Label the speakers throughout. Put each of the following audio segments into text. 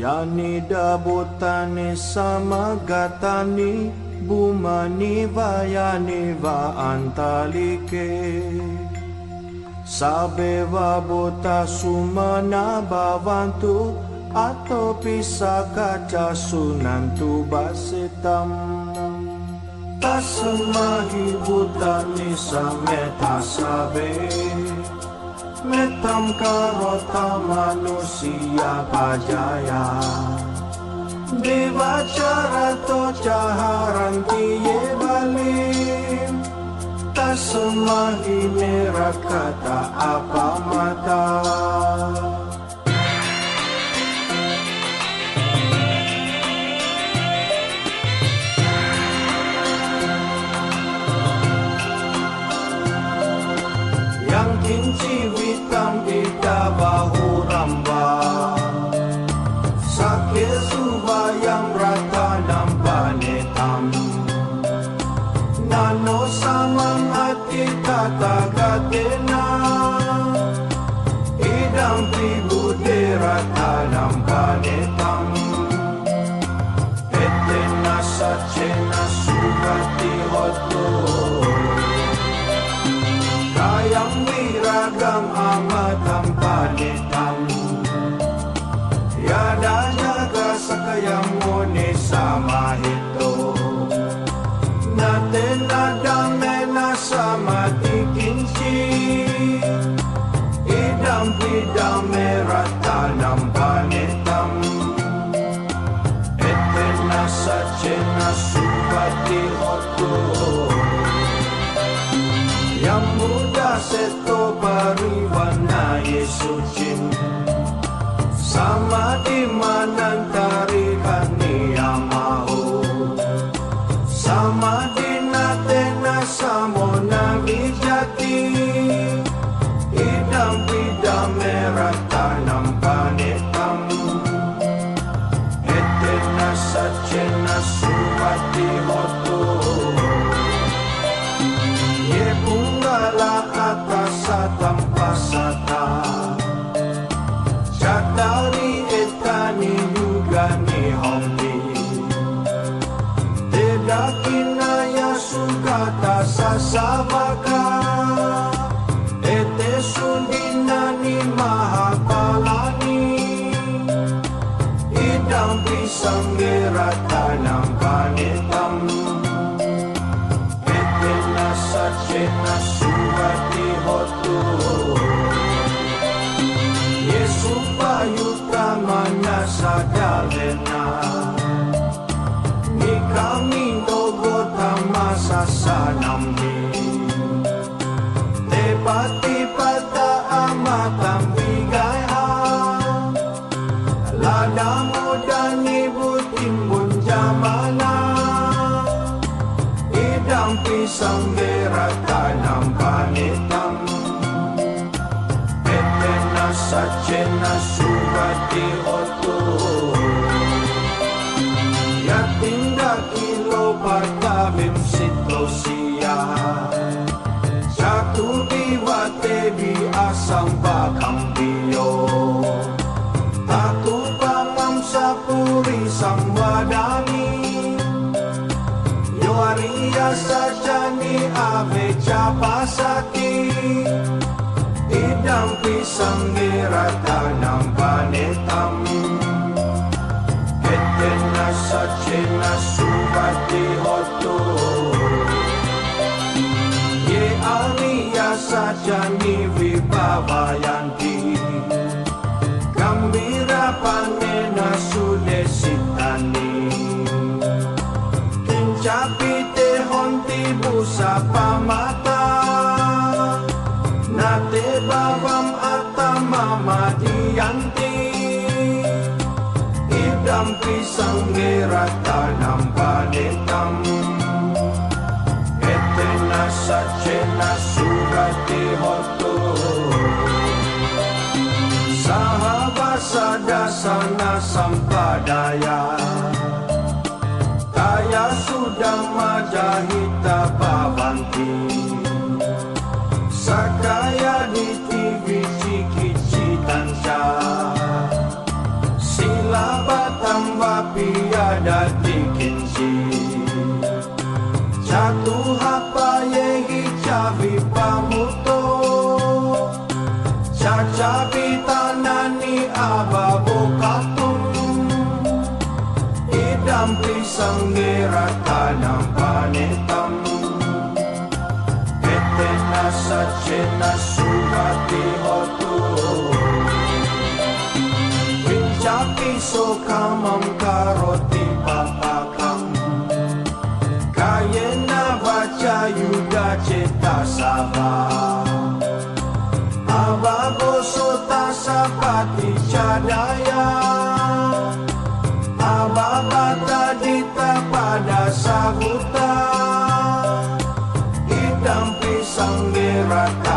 Speaker 1: Yani dabutani samagatani Bumani vayani va antalike. Sabe vabuta sumana bavantu Atau pisah kaca sunantu basitam. Tasmahi butani sameta sabe Metam karota manusia pajaya. Dewa carato caharanti ye balim Tasmahi merah kata apa mata yang muda seto pariwana Yesucin Sama di mana Idang pisang gerata ng panitam Etena sacena subati oto Yatinda capasati Idam pisang gerata ng panetam. Etena sacena subati hoto Ye aria sajani vibabayanti Gambira panena sudesitani Kincapite busa pamata Nate babam atama dianti. Idam pisang gerata ng panetam. Etena sacena sugati hoto Sahabasada sana sampadaya Sachena Suvati Hotu Winjaki Sokamam Karoti Papakam Kayena Vacha Yuga Cheta Sava Avago Sota Sapati Chadam right.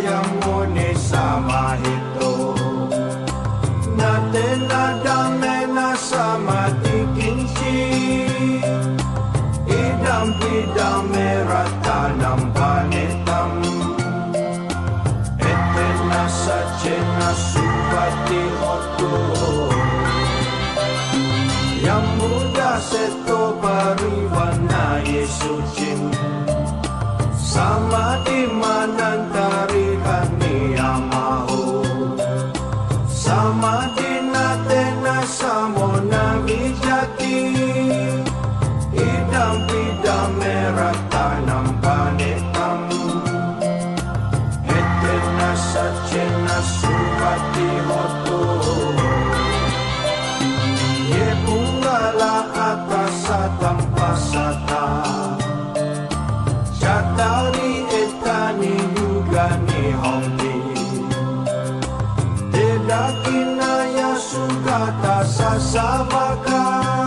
Speaker 1: yang muni sama itu. Nate nada mena sama tikinci Idam pidam merah tanam panetam. Etena sacena supati hoto, Yang muda seto pariwana Yesucim Sama iman yakin ayah suka tak sasamakan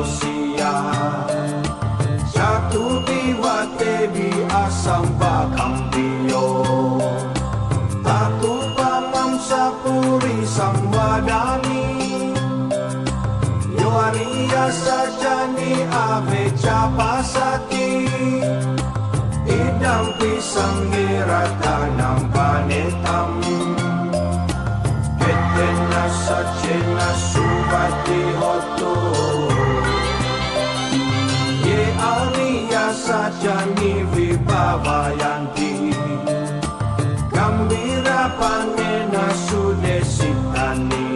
Speaker 1: manusia. Satu tiwa tebi asam bakam bio. Tatu palam sapuri samwadani Yoari asa Jani Vibawa Yanti Gambira Panena Sudesitani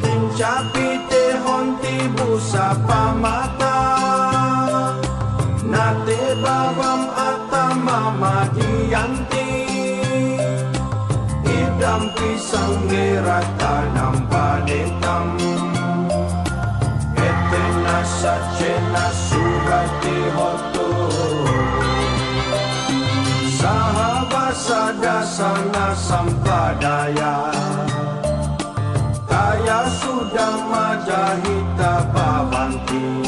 Speaker 1: Tincapi Te Honti Busa Pamata. Nate Bawam Atama Madianti Idam Pisang Nera Tanam Panetam Etena Sacena Sudesitani hati hotu. Sahabasada sana sampadaya. Kaya sudah majahita pawanti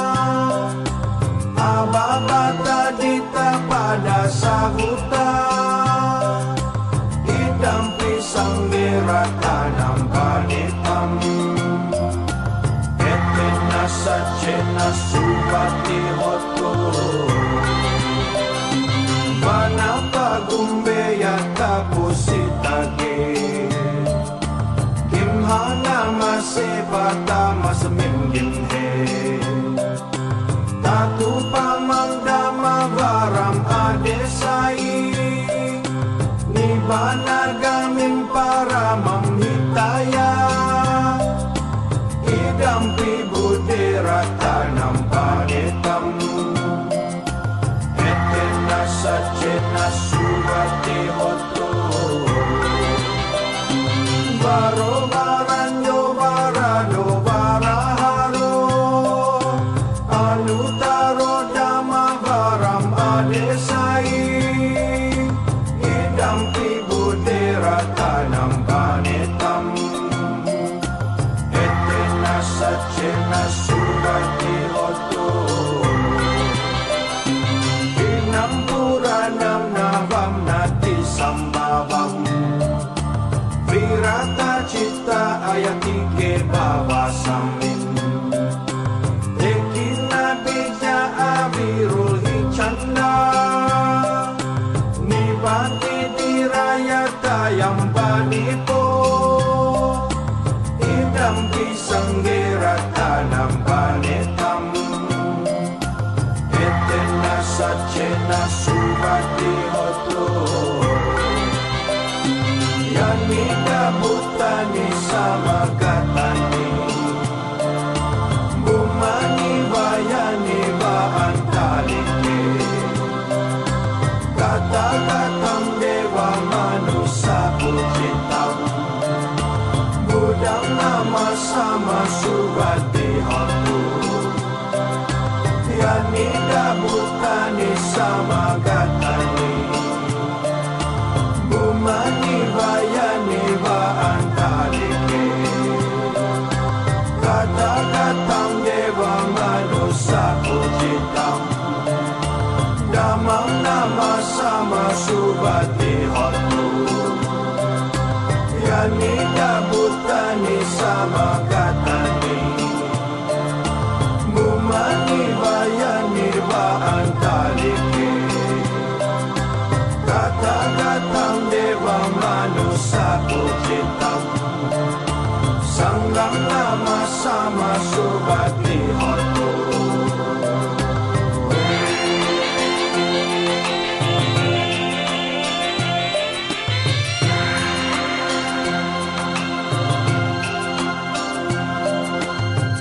Speaker 1: bersama sobat Nihoto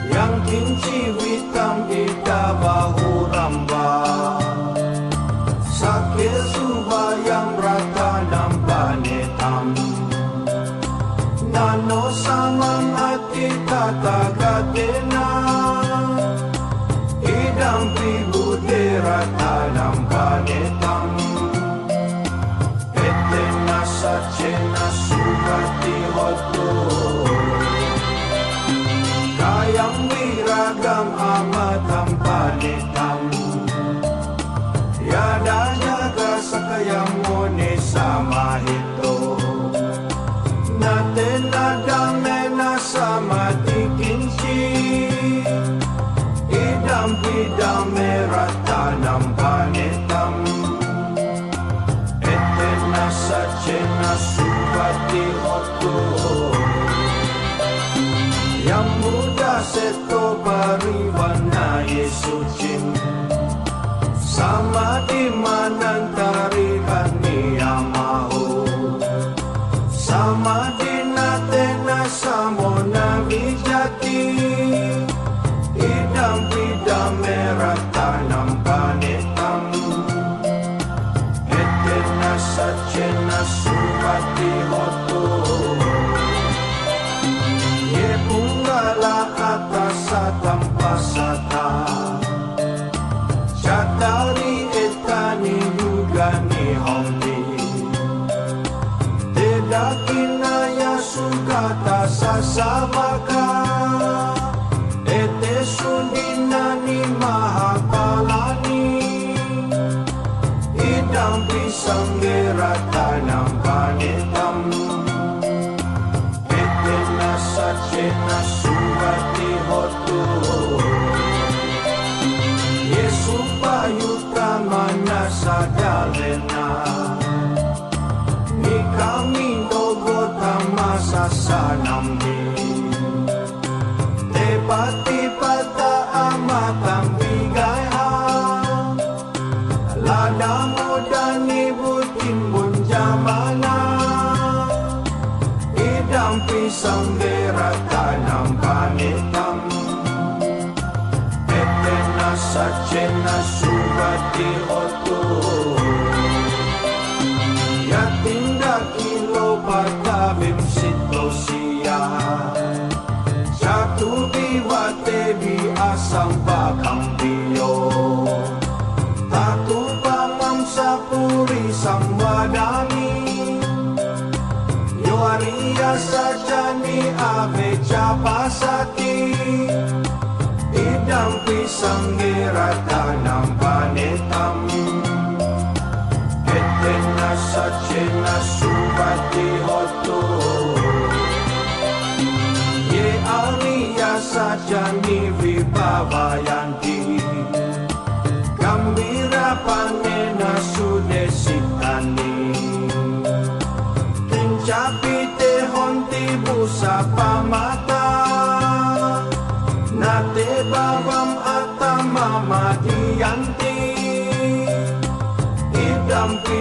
Speaker 1: Yang kimchi Самое na sua derrotou. ng pisang girata ng panitam Kete na sa subati hoto. Ye alia sajani jani vibhavayanti Gambira panena sudesitani Tincapi te honti busa pamani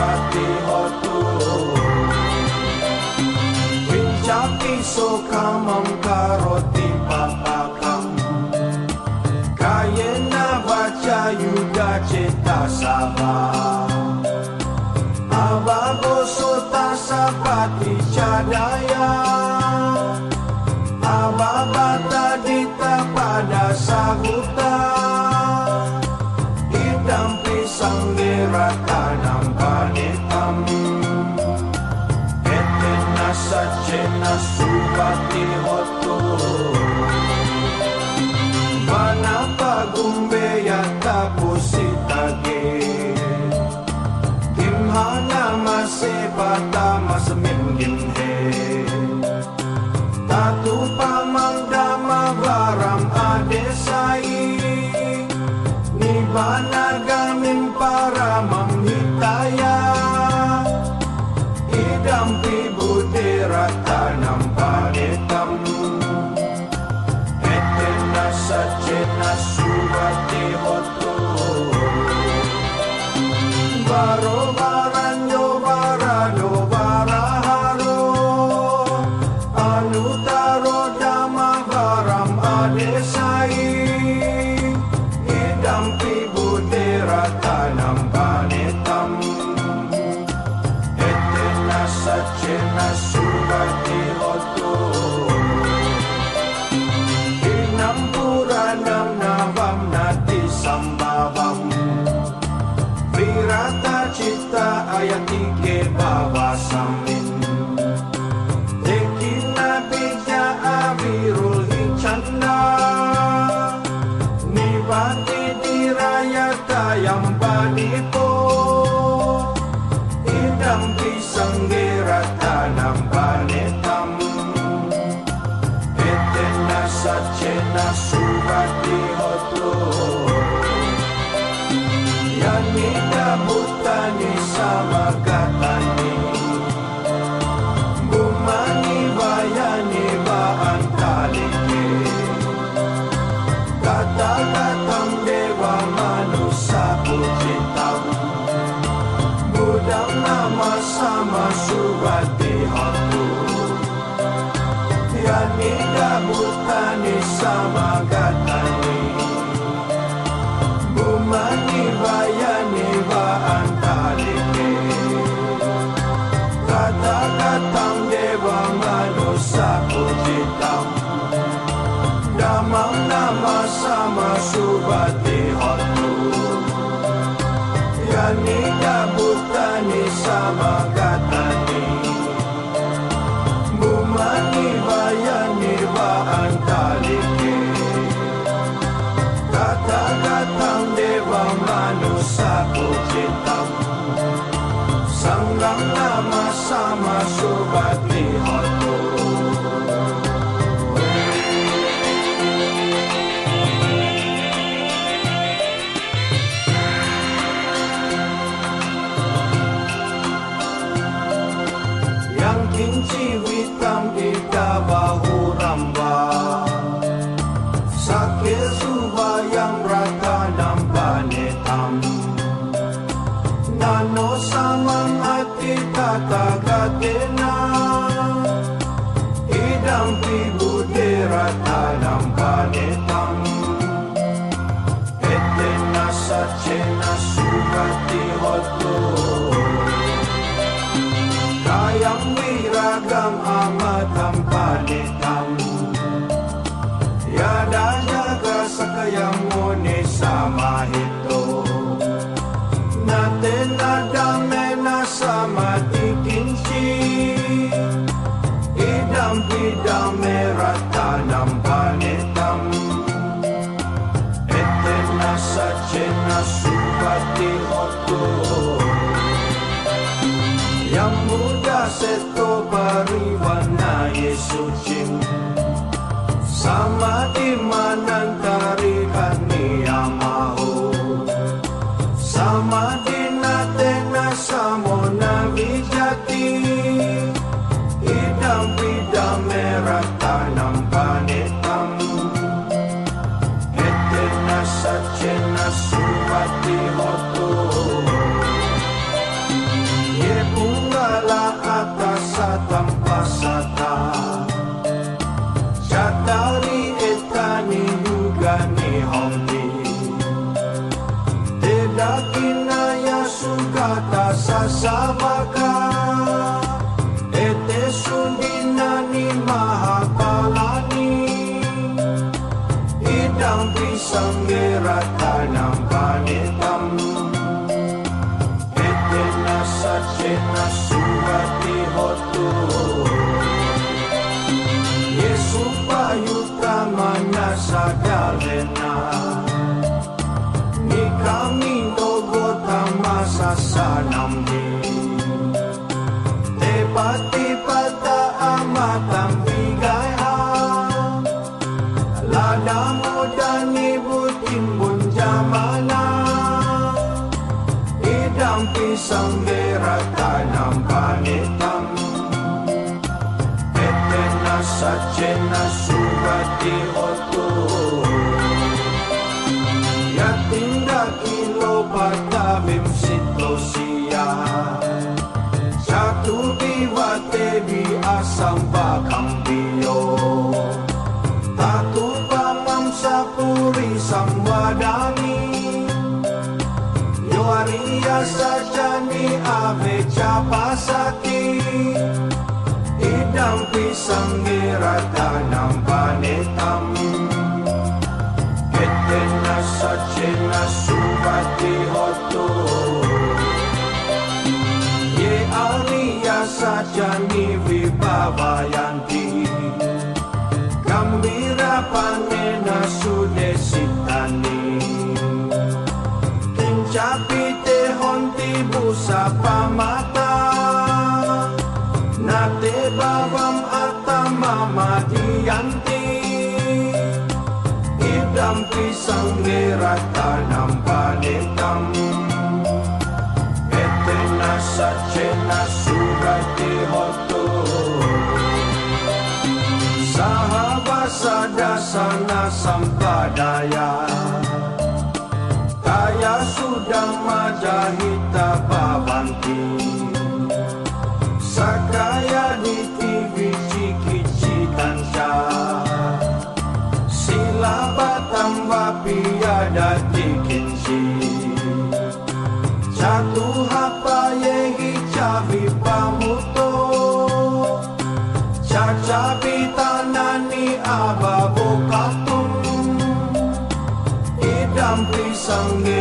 Speaker 1: ngati hotu Wincapi papakam Kayena baca yuga cita sabar Abago sota sapati cadaya. Ababata dita pada sagu kata kate suci. Sama iman dan sama napasaki Idang pisang nirata ng panitam Kete na sa chena subati hoto Ye alia sa jani vibhavayanti Gambira panena sud Sampadaya.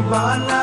Speaker 1: dibana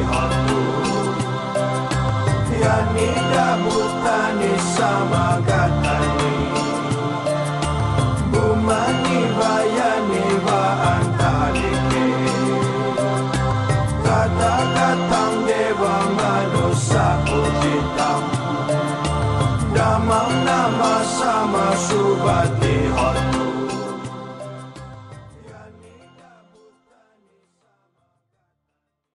Speaker 1: subati hatu Yanida butani sama